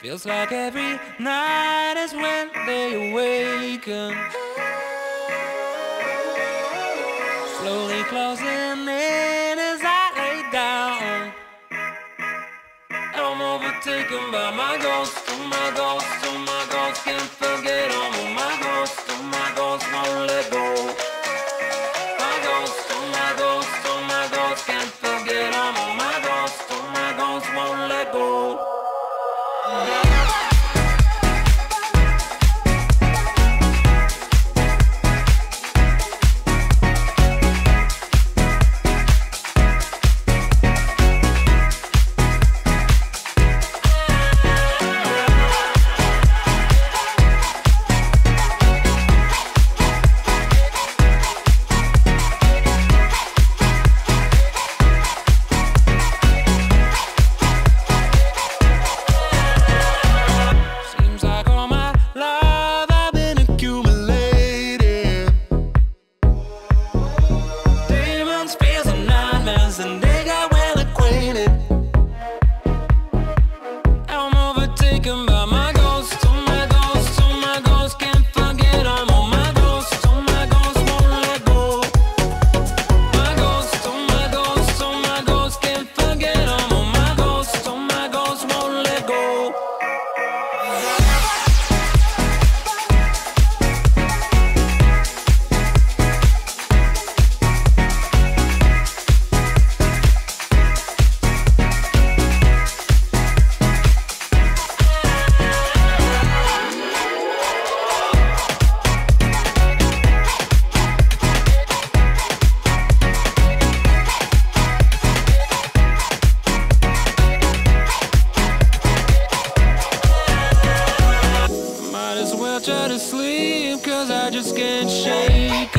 Feels like every night is when they awaken. Slowly closing in as I lay down. I'm overtaken by my ghost, oh my ghost, oh my ghost, can't forget all my and try to sleep, cause I just can't shake